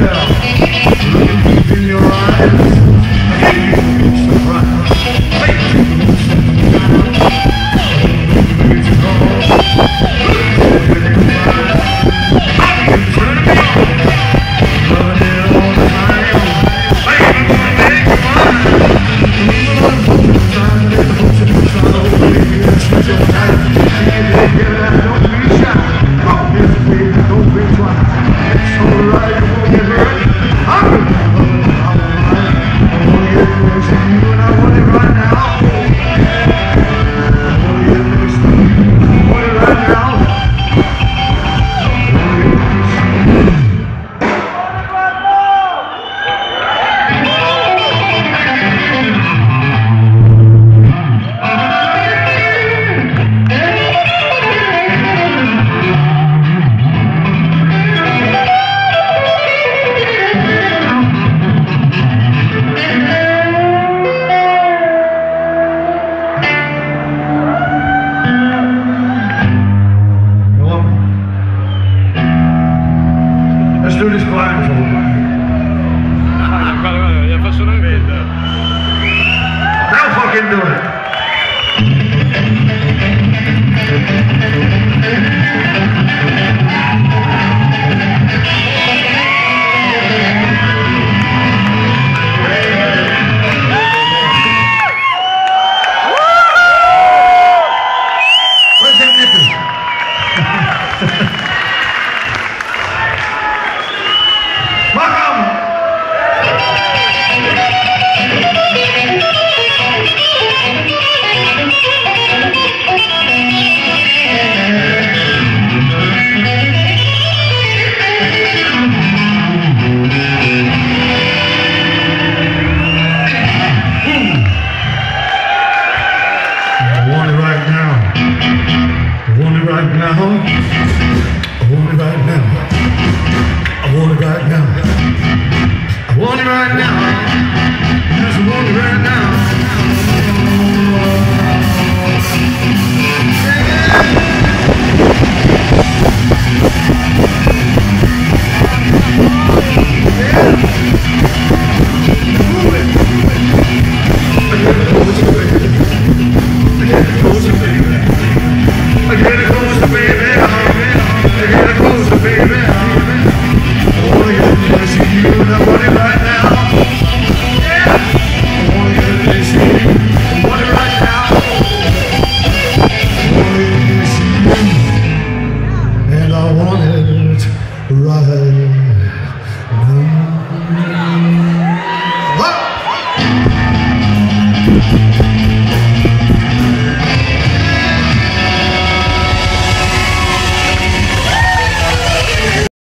Yeah. Look deep in your eyes. do it. Where's that nipple? right now. I want it right now. I want it right now. I want it right now. I want it right now. I right now. What?